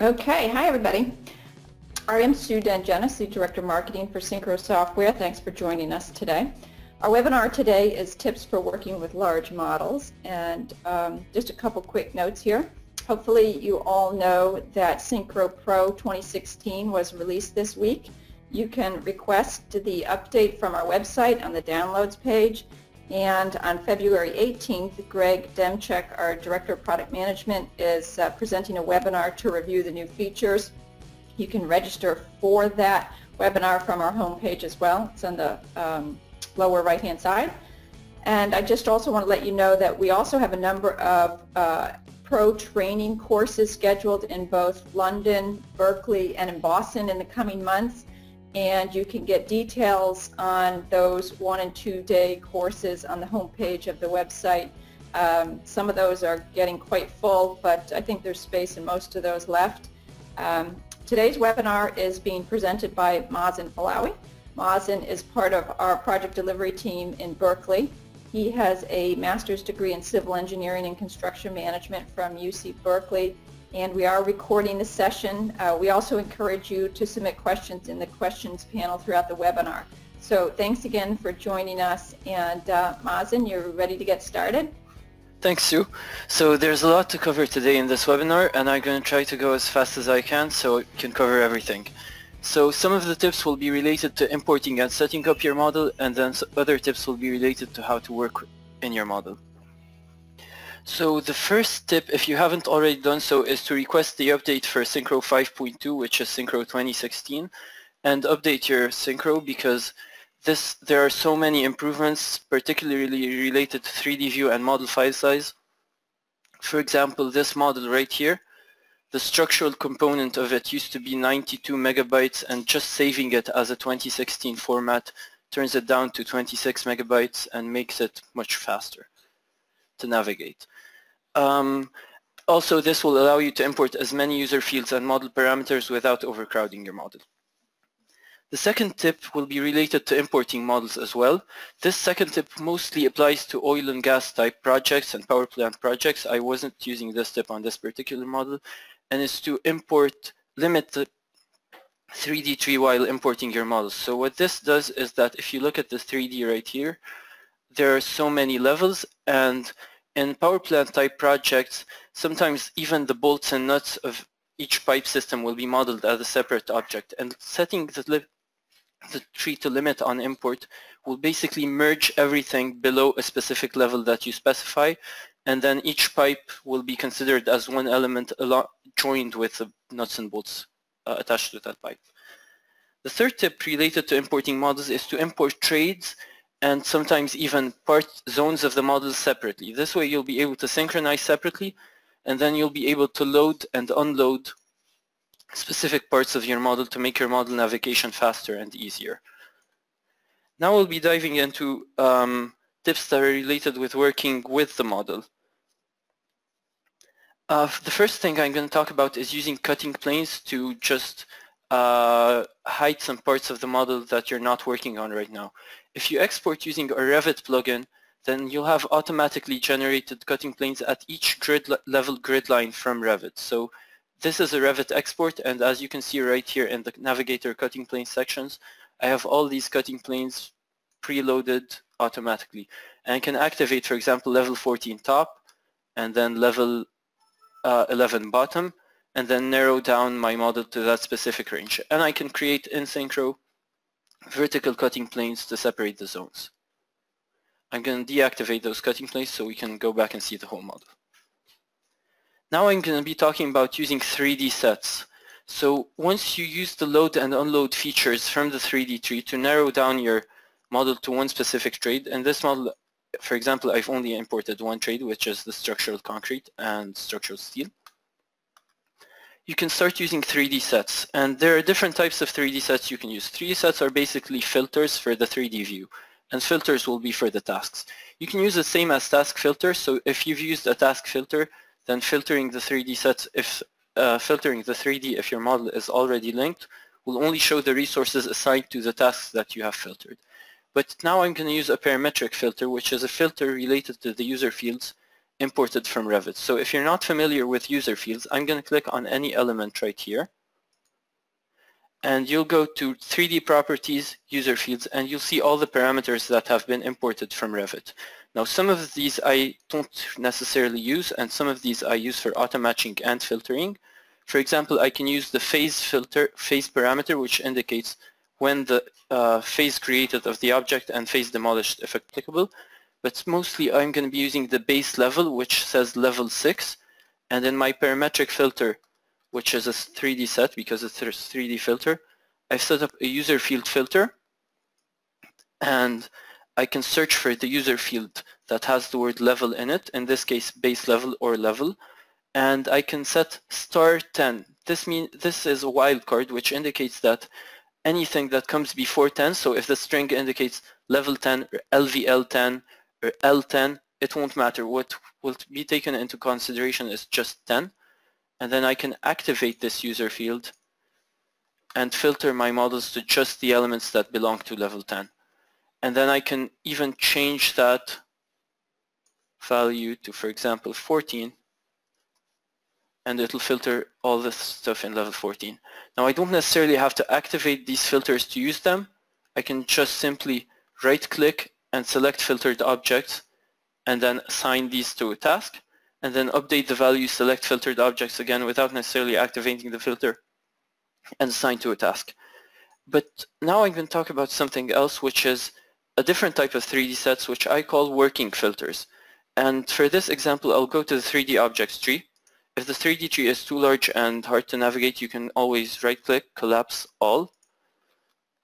Okay, hi everybody. I am Sue Dangenis, the Director of Marketing for Synchro Software. Thanks for joining us today. Our webinar today is tips for working with large models and um, just a couple quick notes here. Hopefully you all know that Synchro Pro 2016 was released this week. You can request the update from our website on the downloads page and on February 18th, Greg Demchak, our Director of Product Management, is uh, presenting a webinar to review the new features. You can register for that webinar from our homepage as well. It's on the um, lower right-hand side. And I just also want to let you know that we also have a number of uh, pro training courses scheduled in both London, Berkeley, and in Boston in the coming months and you can get details on those one and two day courses on the homepage of the website. Um, some of those are getting quite full, but I think there's space in most of those left. Um, today's webinar is being presented by Mazen Faloughi. Mazen is part of our project delivery team in Berkeley. He has a master's degree in civil engineering and construction management from UC Berkeley and we are recording the session. Uh, we also encourage you to submit questions in the questions panel throughout the webinar. So thanks again for joining us. And uh, Mazen, you're ready to get started? Thanks, Sue. So there's a lot to cover today in this webinar, and I'm going to try to go as fast as I can so I can cover everything. So some of the tips will be related to importing and setting up your model, and then other tips will be related to how to work in your model. So the first tip, if you haven't already done so, is to request the update for Synchro 5.2, which is Synchro 2016, and update your Synchro because this there are so many improvements, particularly related to 3D view and model file size. For example, this model right here, the structural component of it used to be 92 megabytes and just saving it as a 2016 format turns it down to 26 megabytes and makes it much faster to navigate. Um, also, this will allow you to import as many user fields and model parameters without overcrowding your model. The second tip will be related to importing models as well. This second tip mostly applies to oil and gas type projects and power plant projects. I wasn't using this tip on this particular model and is to import, limit the 3D tree while importing your models. So what this does is that if you look at the 3D right here, there are so many levels and in power plant type projects, sometimes even the bolts and nuts of each pipe system will be modeled as a separate object and setting the, the tree to limit on import will basically merge everything below a specific level that you specify and then each pipe will be considered as one element joined with the nuts and bolts uh, attached to that pipe. The third tip related to importing models is to import trades and sometimes even part zones of the model separately. This way you'll be able to synchronize separately and then you'll be able to load and unload specific parts of your model to make your model navigation faster and easier. Now we'll be diving into um, tips that are related with working with the model. Uh, the first thing I'm going to talk about is using cutting planes to just uh, hide some parts of the model that you're not working on right now. If you export using a Revit plugin, then you'll have automatically generated cutting planes at each grid level grid line from Revit. So this is a Revit export and as you can see right here in the navigator cutting plane sections, I have all these cutting planes preloaded automatically. And I can activate, for example, level 14 top and then level uh, 11 bottom and then narrow down my model to that specific range. And I can create in Synchro vertical cutting planes to separate the zones. I'm going to deactivate those cutting planes so we can go back and see the whole model. Now I'm going to be talking about using 3D sets. So once you use the load and unload features from the 3D tree to narrow down your model to one specific trade, and this model, for example, I've only imported one trade, which is the structural concrete and structural steel you can start using 3D sets. And there are different types of 3D sets you can use. 3D sets are basically filters for the 3D view, and filters will be for the tasks. You can use the same as task filter, so if you've used a task filter, then filtering the 3D sets, if uh, filtering the 3D if your model is already linked, will only show the resources assigned to the tasks that you have filtered. But now I'm going to use a parametric filter, which is a filter related to the user fields, imported from Revit. So if you're not familiar with user fields, I'm going to click on any element right here. And you'll go to 3D properties, user fields, and you'll see all the parameters that have been imported from Revit. Now some of these I don't necessarily use and some of these I use for auto matching and filtering. For example, I can use the phase filter, phase parameter, which indicates when the uh, phase created of the object and phase demolished if applicable. But mostly I'm going to be using the base level, which says level 6. And in my parametric filter, which is a 3D set because it's a 3D filter, I've set up a user field filter. And I can search for the user field that has the word level in it, in this case base level or level, and I can set star 10. This mean this is a wildcard which indicates that anything that comes before 10, so if the string indicates level 10 or LVL 10 or L10, it won't matter. What will be taken into consideration is just 10. And then I can activate this user field and filter my models to just the elements that belong to level 10 and then I can even change that value to for example 14 and it'll filter all this stuff in level 14. Now I don't necessarily have to activate these filters to use them. I can just simply right click and select filtered objects and then assign these to a task and then update the value select filtered objects again without necessarily activating the filter and assign to a task. But now I'm going to talk about something else which is a different type of 3D sets which I call working filters. And for this example, I'll go to the 3D objects tree. If the 3D tree is too large and hard to navigate, you can always right-click, collapse all,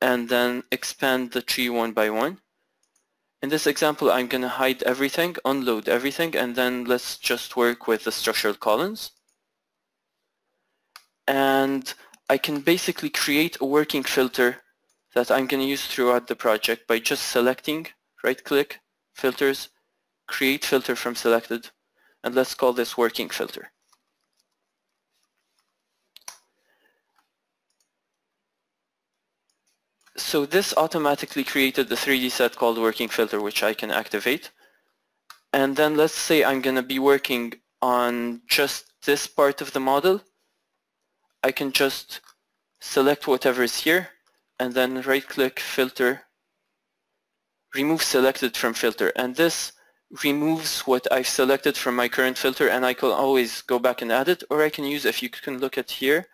and then expand the tree one by one. In this example, I'm going to hide everything, unload everything, and then let's just work with the structural columns. And I can basically create a working filter that I'm going to use throughout the project by just selecting, right-click, filters, create filter from selected, and let's call this working filter. So this automatically created the 3D set called working filter, which I can activate. And then let's say I'm going to be working on just this part of the model. I can just select whatever is here and then right click filter remove selected from filter and this removes what I've selected from my current filter and I can always go back and add it or I can use if you can look at here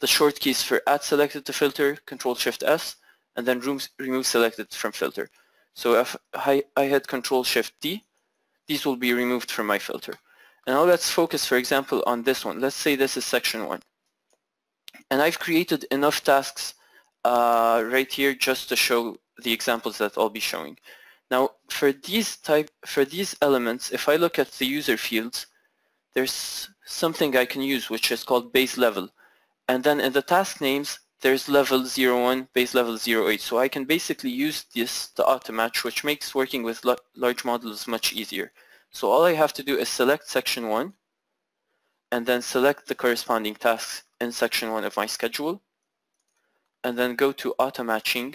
the short keys for add selected to filter control shift S and then remove selected from filter so if I, I hit control shift D these will be removed from my filter and now let's focus for example on this one let's say this is section 1 and I've created enough tasks uh, right here just to show the examples that I'll be showing. Now for these type for these elements, if I look at the user fields, there's something I can use which is called base level. And then in the task names, there's level 01, base level 08. So I can basically use this to auto match, which makes working with large models much easier. So all I have to do is select section 1 and then select the corresponding tasks in section 1 of my schedule and then go to auto matching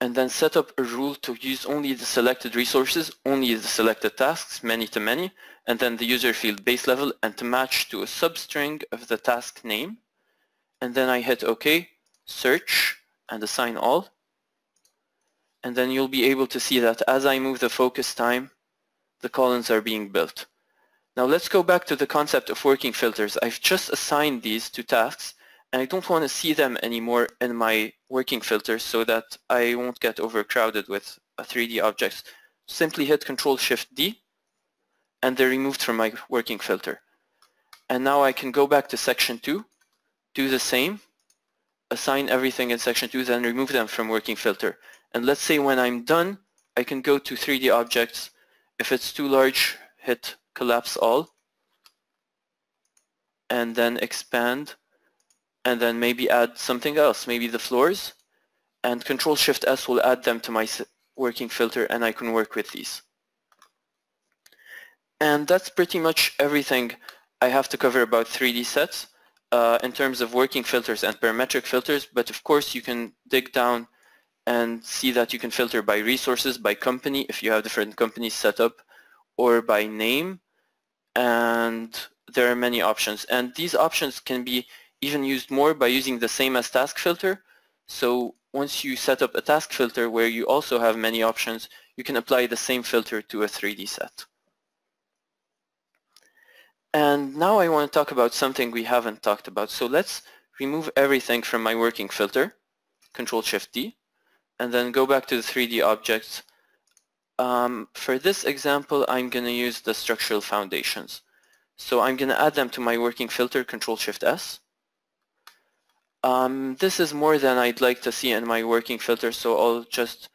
and then set up a rule to use only the selected resources, only the selected tasks, many to many, and then the user field base level and to match to a substring of the task name. And then I hit OK, search, and assign all. And then you'll be able to see that as I move the focus time, the columns are being built. Now let's go back to the concept of working filters. I've just assigned these to tasks and I don't want to see them anymore in my working filters so that I won't get overcrowded with 3D objects. Simply hit Control Shift D and they're removed from my working filter. And now I can go back to section 2, do the same, assign everything in section 2, then remove them from working filter. And let's say when I'm done, I can go to 3D objects. If it's too large, hit collapse all, and then expand and then maybe add something else, maybe the floors, and Control Shift S will add them to my working filter and I can work with these. And that's pretty much everything I have to cover about 3D sets uh, in terms of working filters and parametric filters, but of course you can dig down and see that you can filter by resources, by company, if you have different companies set up, or by name. And there are many options. And these options can be even used more by using the same as task filter. So once you set up a task filter where you also have many options, you can apply the same filter to a 3D set. And now I want to talk about something we haven't talked about. So let's remove everything from my working filter, Control Shift D, and then go back to the 3D objects. Um, for this example, I'm going to use the structural foundations. So I'm going to add them to my working filter, Control Shift S. Um, this is more than I'd like to see in my working filter, so I'll just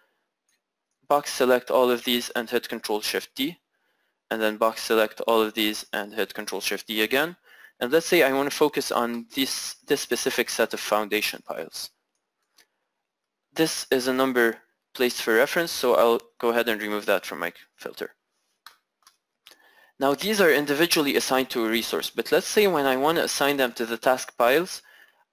box select all of these and hit Control Shift D and then box select all of these and hit Control Shift D again. And let's say I want to focus on this, this specific set of foundation piles. This is a number placed for reference, so I'll go ahead and remove that from my filter. Now these are individually assigned to a resource, but let's say when I want to assign them to the task piles,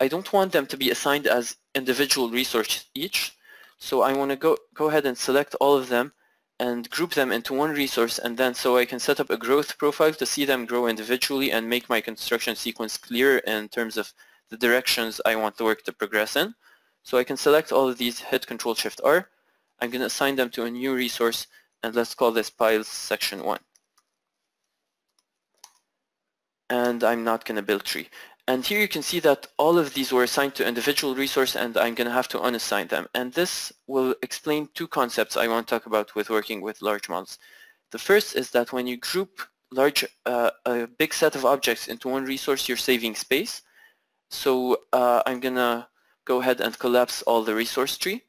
I don't want them to be assigned as individual resources each, so I want to go, go ahead and select all of them and group them into one resource and then so I can set up a growth profile to see them grow individually and make my construction sequence clear in terms of the directions I want the work to progress in. So I can select all of these, hit Control Shift R. I'm going to assign them to a new resource and let's call this piles section 1. And I'm not going to build tree. And here you can see that all of these were assigned to individual resource and I'm going to have to unassign them. And this will explain two concepts I want to talk about with working with large models. The first is that when you group large, uh, a big set of objects into one resource, you're saving space. So uh, I'm going to go ahead and collapse all the resource tree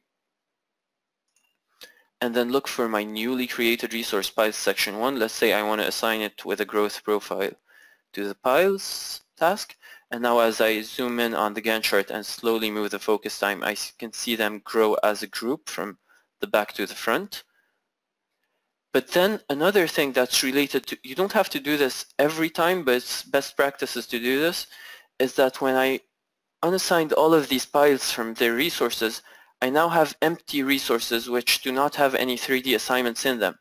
and then look for my newly created resource piles section 1. Let's say I want to assign it with a growth profile to the piles task and now as I zoom in on the Gantt chart and slowly move the focus time, I can see them grow as a group from the back to the front. But then another thing that's related to, you don't have to do this every time, but it's best practices to do this, is that when I unassigned all of these piles from their resources, I now have empty resources which do not have any 3D assignments in them.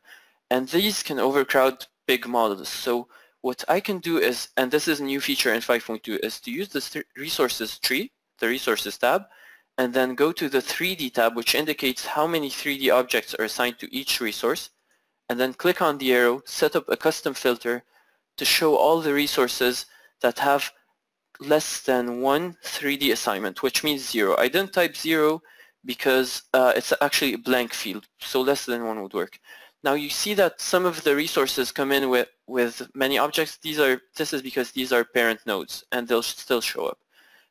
And these can overcrowd big models. So what I can do is, and this is a new feature in 5.2, is to use the resources tree, the resources tab, and then go to the 3D tab, which indicates how many 3D objects are assigned to each resource, and then click on the arrow, set up a custom filter to show all the resources that have less than one 3D assignment, which means zero. I didn't type zero because uh, it's actually a blank field, so less than one would work. Now you see that some of the resources come in with, with many objects. These are This is because these are parent nodes and they'll still show up.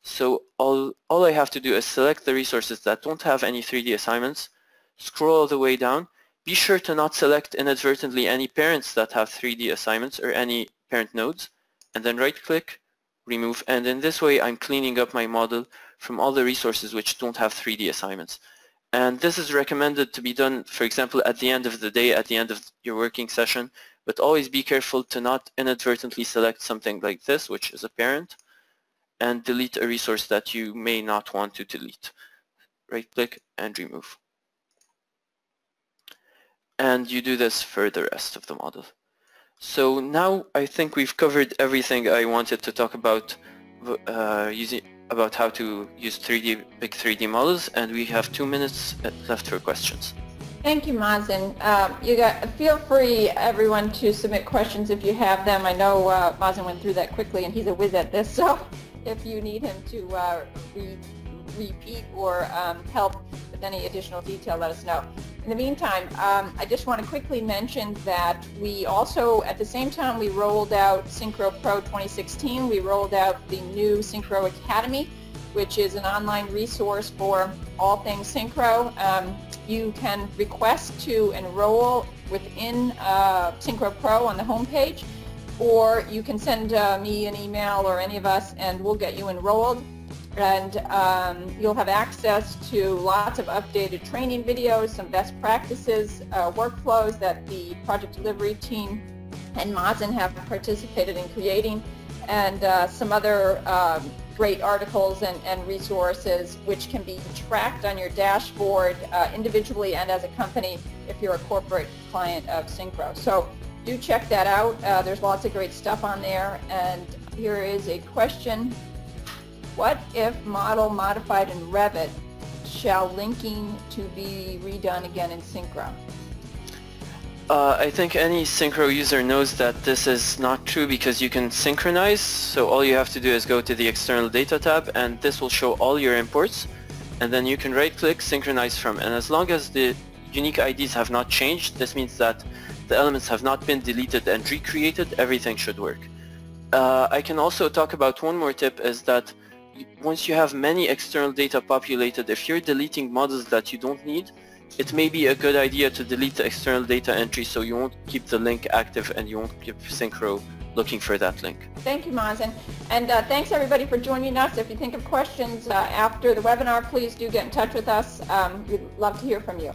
So all, all I have to do is select the resources that don't have any 3D assignments, scroll all the way down, be sure to not select inadvertently any parents that have 3D assignments or any parent nodes, and then right-click, remove, and in this way I'm cleaning up my model from all the resources which don't have 3D assignments. And this is recommended to be done, for example, at the end of the day, at the end of your working session, but always be careful to not inadvertently select something like this, which is a parent, and delete a resource that you may not want to delete. Right-click and remove. And you do this for the rest of the model. So now I think we've covered everything I wanted to talk about uh, using about how to use 3D big 3D models, and we have two minutes left for questions. Thank you, Mazen. Uh, you got feel free, everyone, to submit questions if you have them. I know uh, Mazen went through that quickly, and he's a whiz at this. So, if you need him to uh, re repeat or um, help with any additional detail, let us know. In the meantime, um, I just want to quickly mention that we also, at the same time we rolled out Synchro Pro 2016, we rolled out the new Synchro Academy, which is an online resource for all things Synchro. Um, you can request to enroll within uh, Synchro Pro on the homepage, or you can send uh, me an email or any of us and we'll get you enrolled and um, you'll have access to lots of updated training videos, some best practices, uh, workflows that the project delivery team and Mazen have participated in creating, and uh, some other um, great articles and, and, resources which can be tracked on your dashboard uh, individually and as a company if you're a corporate client of Synchro. So do check that out. Uh, there's lots of great stuff on there. And here is a question. What if model modified in Revit shall linking to be redone again in Synchro? Uh, I think any Synchro user knows that this is not true because you can synchronize. So all you have to do is go to the external data tab and this will show all your imports. And then you can right click synchronize from. And as long as the unique IDs have not changed, this means that the elements have not been deleted and recreated, everything should work. Uh, I can also talk about one more tip is that once you have many external data populated, if you're deleting models that you don't need, it may be a good idea to delete the external data entry so you won't keep the link active and you won't keep Synchro looking for that link. Thank you, Mazen. And uh, thanks everybody for joining us. If you think of questions uh, after the webinar, please do get in touch with us. Um, we'd love to hear from you.